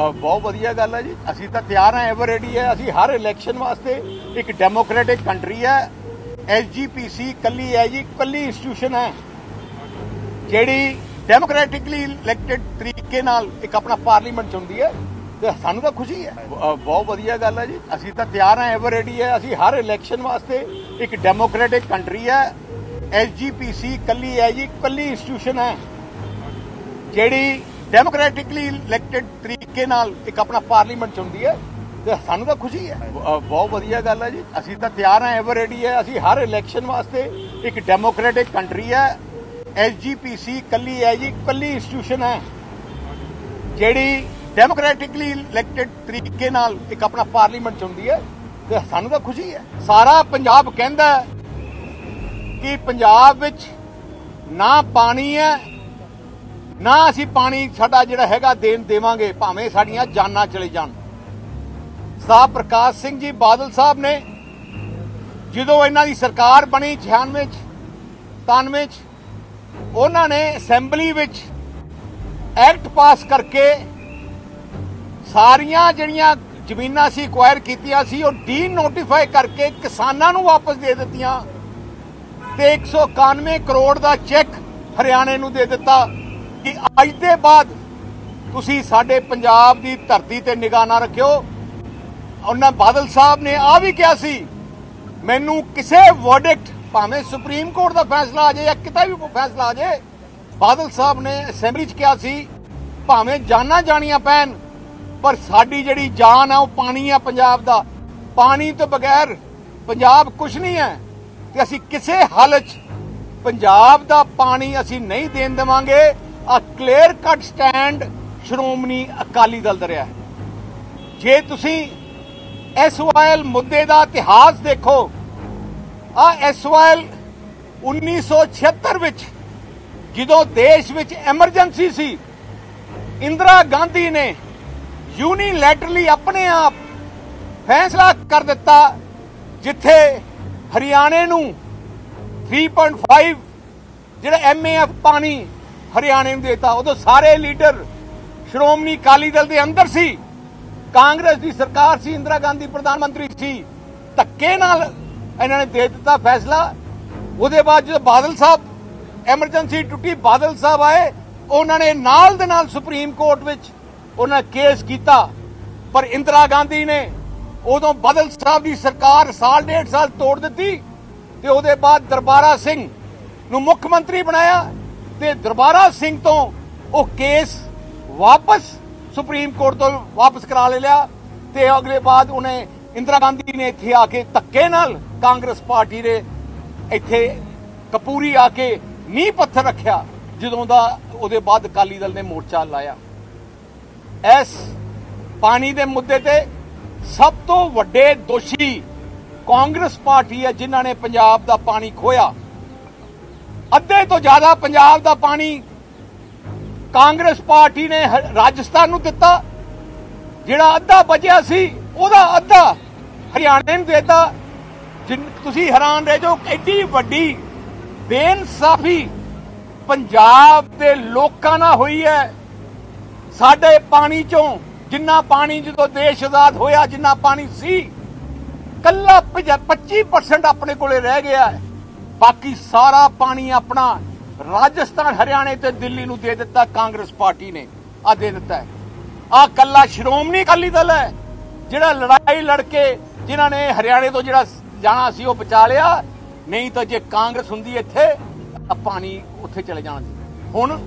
ਬਹੁਤ ਵਧੀਆ ਗੱਲ ਹੈ ਜੀ। ਅਸੀਂ ਤਾਂ ਤਿਆਰ ਹਾਂ ਐਵਰ ਰੈਡੀ ਹੈ। ਅਸੀਂ ਹਰ ਇਲੈਕਸ਼ਨ ਵਾਸਤੇ ਇੱਕ ਡੈਮੋਕ੍ਰੈਟਿਕ ਕੰਟਰੀ ਹੈ। ਐਸਜੀਪੀਸੀ ਕੱਲੀ ਹੈ ਜੀ ਕੱਲੀ ਇੰਸਟੀਟਿਊਸ਼ਨ ਹੈ। ਜਿਹੜੀ ਡੈਮੋਕ੍ਰੈਟਿਕਲੀ ਇਲੈਕਟਿਡ ਤਰੀਕੇ ਨਾਲ ਇੱਕ ਆਪਣਾ ਪਾਰਲੀਮੈਂਟ ਚੁਣਦੀ ਹੈ, ਤੇ ਸਾਨੂੰ ਤਾਂ ਖੁਸ਼ੀ ਹੈ। ਬਹੁਤ ਵਧੀਆ ਗੱਲ ਹੈ ਜੀ। ਅਸੀਂ ਤਾਂ ਤਿਆਰ ਹਾਂ ਐਵਰ ਰੈਡੀ ਹੈ। ਅਸੀਂ ਹਰ ਇਲੈਕਸ਼ਨ ਵਾਸਤੇ ਇੱਕ ਡੈਮੋਕ੍ਰੈਟਿਕ ਕੰਟਰੀ ਹੈ। ਐਸਜੀਪੀਸੀ ਕੱਲੀ ਹੈ ਜੀ ਕੱਲੀ ਇੰਸਟੀਟਿਊਸ਼ਨ ਹੈ। ਜਿਹੜੀ ਡੈਮੋਕ੍ਰੈਟਿਕਲੀ ਇਲੈਕਟਿਡ ਤਰੀਕੇ ਨਾਲ ਇੱਕ ਆਪਣਾ ਪਾਰਲੀਮੈਂਟ ਚੁਣਦੀ ਹੈ, ਤੇ ਸਾਨੂੰ ਤਾਂ ਖੁਸ਼ੀ ਹੈ। ਬਹੁਤ ਵਧੀਆ ਗੱਲ ਹੈ ਜੀ। ਅਸੀਂ ਤਾਂ ਤਿਆਰ ਹਾਂ ਐਵਰ ਰੈਡੀ ਹੈ। ਅਸੀਂ ਹਰ ਇਲੈਕਸ਼ਨ ਵਾਸਤੇ ਇੱਕ ਡੈਮੋਕ੍ਰੈਟਿਕ ਕੰਟਰੀ ਹੈ। ਐਸਜੀਪੀਸੀ ਕੱਲੀ ਹੈ ਜੀ ਕੱਲੀ ਇੰਸਟੀਟਿਊਸ਼ਨ ਹੈ। ਜਿਹੜੀ ਡੈਮੋਕ੍ਰੈਟਿਕਲੀ ਇਲੈਕਟਿਡ ਤਰੀਕੇ ਨਾਲ ਇੱਕ ਆਪਣਾ ਪਾਰਲੀਮੈਂਟ ਚੁਣਦੀ ਹੈ, ਤੇ ਸਾਨੂੰ ਤਾਂ ਖੁਸ਼ੀ ਹੈ। ਸਾਰਾ ਪੰਜਾਬ ਕਹਿੰਦਾ ਕਿ ਪੰਜਾਬ ਵਿੱਚ ਨਾ ਪਾਣੀ ਹੈ ਨਾ ਅਸੀਂ ਪਾਣੀ ਸਾਡਾ ਜਿਹੜਾ ਹੈਗਾ ਦੇਣ ਦੇਵਾਂਗੇ, ਭਾਵੇਂ ਸਾਡੀਆਂ ਜਾਨਾਂ ਚਲੇ ਜਾਣ। ਸਾਹਿਬ ਪ੍ਰਕਾਸ਼ ਸਿੰਘ ਜੀ ਬਾਦਲ ਸਾਹਿਬ ਨੇ ਜਦੋਂ ਇਹਨਾਂ ਦੀ ਸਰਕਾਰ ਬਣੀ 96 ਚ 97 ਚ, ਉਹਨਾਂ ਨੇ ਅਸੈਂਬਲੀ ਵਿੱਚ ਐਕਟ ਪਾਸ ਕਰਕੇ ਸਾਰੀਆਂ ਜਿਹੜੀਆਂ ਜ਼ਮੀਨਾਂ ਸੀ ਐਕਵਾਇਰ ਕੀਤੀਆਂ ਸੀ, ਉਹ ਡੀ ਨੋਟੀਫਾਈ ਕਰਕੇ ਕਿਸਾਨਾਂ ਨੂੰ ਵਾਪਸ ਦੇ ਦਿੱਤੀਆਂ ਤੇ 191 ਕਰੋੜ ਦਾ ਚੈੱਕ ਹਰਿਆਣੇ ਨੂੰ ਦੇ ਦਿੱਤਾ। ਕਿ ਅੱਜ ਦੇ ਬਾਅਦ ਤੁਸੀਂ ਸਾਡੇ ਪੰਜਾਬ ਦੀ ਧਰਤੀ ਤੇ ਨਿਗਾਹ ਨਾ ਰੱਖਿਓ। ਉਹਨਾਂ ਬਾਦਲ ਸਾਹਿਬ ਨੇ ਆ ਵੀ ਕਿਹਾ ਸੀ, ਮੈਨੂੰ ਕਿਸੇ ਵਰਡਿਕਟ ਭਾਵੇਂ ਸੁਪਰੀਮ ਕੋਰਟ ਦਾ ਫੈਸਲਾ ਆ ਜਾਏ ਜਾਂ ਕਿਤੇ ਵੀ ਫੈਸਲਾ ਆ ਜਾਏ, ਬਾਦਲ ਸਾਹਿਬ ਨੇ ਅਸੈਂਬਲੀ 'ਚ ਕਿਹਾ ਸੀ, ਭਾਵੇਂ ਜਾਨਾਂ ਜਾਣੀਆਂ ਪੈਣ, ਪਰ ਸਾਡੀ ਜਿਹੜੀ ਜਾਨ ਆ ਉਹ ਪਾਣੀ ਆ ਪੰਜਾਬ ਦਾ। ਪਾਣੀ ਤੋਂ ਬਗੈਰ ਪੰਜਾਬ ਕੁਝ ਨਹੀਂ ਹੈ। ਤੇ ਅਸੀਂ ਕਿਸੇ ਹਾਲਤ 'ਚ ਪੰਜਾਬ ਦਾ ਪਾਣੀ ਅਸੀਂ ਨਹੀਂ ਦੇਣ ਦੇਵਾਂਗੇ। ਆ clear cut stand Shiromani Akali Dal ਦਾ ਰਿਹਾ ਹੈ। ਜੇ ਤੁਸੀਂ ਐਸਵਾਈਐਲ ਮੁੱਦੇ ਦਾ ਇਤਿਹਾਸ ਦੇਖੋ, ਆ ਐਸਵਾਈਐਲ 1976 ਵਿੱਚ ਜਦੋਂ ਦੇਸ਼ ਵਿੱਚ ਐਮਰਜੈਂਸੀ ਸੀ, ਇੰਦਰਾ ਗਾਂਧੀ ਨੇ ਯੂਨੀਲੈਟਰਲੀ ਆਪਣੇ ਆਪ ਫੈਸਲਾ ਕਰ ਦਿੱਤਾ ਜਿੱਥੇ ਹਰਿਆਣੇ ਨੂੰ 3.5 ਜਿਹੜਾ ਐਮਏਐਫ ਪਾਣੀ ਹਰਿਆਣੇ ਨੂੰ ਦੇਤਾ। ਉਦੋਂ ਸਾਰੇ ਲੀਡਰ ਸ਼੍ਰੋਮਣੀ ਅਕਾਲੀ ਦਲ ਦੇ ਅੰਦਰ ਸੀ। ਕਾਂਗਰਸ ਦੀ ਸਰਕਾਰ ਸੀ, ਇੰਦਰਾ ਗਾਂਧੀ ਪ੍ਰਧਾਨ ਮੰਤਰੀ ਸੀ। ਧੱਕੇ ਨਾਲ ਇਹਨਾਂ ਨੇ ਦੇ ਦਿੱਤਾ ਫੈਸਲਾ। ਉਹਦੇ ਬਾਅਦ ਜਦੋਂ ਬਾਦਲ ਸਾਹਿਬ ਐਮਰਜੈਂਸੀ ਟੁੱਟੀ, ਬਾਦਲ ਸਾਹਿਬ ਆਏ, ਉਹਨਾਂ ਨੇ ਨਾਲ ਦੇ ਨਾਲ ਸੁਪਰੀਮ ਕੋਰਟ ਵਿੱਚ ਉਹਨਾਂ ਕੇਸ ਕੀਤਾ। ਪਰ ਇੰਦਰਾ ਗਾਂਧੀ ਨੇ ਉਦੋਂ ਬਾਦਲ ਸਾਹਿਬ ਦੀ ਸਰਕਾਰ ਸਾਲ ਡੇਢ ਸਾਲ ਤੋੜ ਦਿੱਤੀ ਤੇ ਉਹਦੇ ਬਾਅਦ ਦਰਬਾਰਾ ਸਿੰਘ ਨੂੰ ਮੁੱਖ ਮੰਤਰੀ ਬਣਾਇਆ। ਤੇ ਦਰਬਾਰਾ ਸਿੰਘ ਤੋਂ ਉਹ ਕੇਸ ਵਾਪਸ ਸੁਪਰੀਮ ਕੋਰਟ ਤੋਂ ਵਾਪਸ ਕਰਾ ਲੈ ਲਿਆ ਤੇ ਅਗਲੇ ਬਾਅਦ ਉਹਨੇ ਇੰਦਰਾ ਗਾਂਧੀ ਨੇ ਇੱਥੇ ਆ ਕੇ ਧੱਕੇ ਨਾਲ ਕਾਂਗਰਸ ਪਾਰਟੀ ਦੇ ਇੱਥੇ ਕਪੂਰੀ ਆ ਕੇ ਨੀਂਹ ਪੱਥਰ ਰੱਖਿਆ, ਜਦੋਂ ਦਾ ਉਹਦੇ ਬਾਅਦ ਅਕਾਲੀ ਦਲ ਨੇ ਮੋਰਚਾ ਲਾਇਆ। ਇਸ ਪਾਣੀ ਦੇ ਮੁੱਦੇ ਤੇ ਸਭ ਤੋਂ ਵੱਡੇ ਦੋਸ਼ੀ ਕਾਂਗਰਸ ਪਾਰਟੀ ਹੈ, ਜਿਨ੍ਹਾਂ ਨੇ ਪੰਜਾਬ ਦਾ ਪਾਣੀ ਖੋਇਆ। ਅੱਧੇ ਤੋਂ ਜ਼ਿਆਦਾ ਪੰਜਾਬ ਦਾ ਪਾਣੀ ਕਾਂਗਰਸ ਪਾਰਟੀ ਨੇ ਰਾਜਸਥਾਨ ਨੂੰ ਦਿੱਤਾ। ਜਿਹੜਾ ਅੱਧਾ ਬਚਿਆ ਸੀ, ਉਹਦਾ ਅੱਧਾ ਹਰਿਆਣੇ ਨੂੰ ਦੇਤਾ। ਜਿਨ ਤੁਸੀਂ ਹੈਰਾਨ ਰਹਿ ਜਾਓ ਐਡੀ ਵੱਡੀ ਬੇਇਨਸਾਫੀ ਪੰਜਾਬ ਦੇ ਲੋਕਾਂ ਨਾਲ ਹੋਈ ਹੈ। ਸਾਡੇ ਪਾਣੀ ਚੋਂ ਜਿੰਨਾ ਪਾਣੀ ਜਦੋਂ ਦੇਸ਼ ਆਜ਼ਾਦ ਹੋਇਆ, ਜਿੰਨਾ ਪਾਣੀ ਸੀ, ਕੱਲਾ 25% ਆਪਣੇ ਕੋਲੇ ਰਹਿ ਗਿਆ। ਹੈ ਬਾਕੀ ਸਾਰਾ ਪਾਣੀ ਆਪਣਾ ਰਾਜਸਥਾਨ, ਹਰਿਆਣੇ ਤੇ ਦਿੱਲੀ ਨੂੰ ਦੇ ਦਿੱਤਾ, ਕਾਂਗਰਸ ਪਾਰਟੀ ਨੇ। ਆ ਦੇ ਦਿੱਤਾ ਹੈ। ਆ ਕੱਲਾ ਸ਼੍ਰੋਮਣੀ ਅਕਾਲੀ ਦਲ ਹੈ, ਜਿਹੜਾ ਲੜਾਈ ਲੜ ਕੇ ਜਿਨ੍ਹਾਂ ਨੇ ਹਰਿਆਣੇ ਤੋਂ ਜਿਹੜਾ ਜਾਣਾ ਸੀ ਉਹ ਬਚਾ ਲਿਆ। ਨਹੀਂ ਤਾਂ ਜੇ ਕਾਂਗਰਸ ਹੁੰਦੀ ਇੱਥੇ, ਤਾਂ ਪਾਣੀ ਉੱਥੇ ਚਲੇ ਜਾਣਾ ਸੀ। ਹੁਣ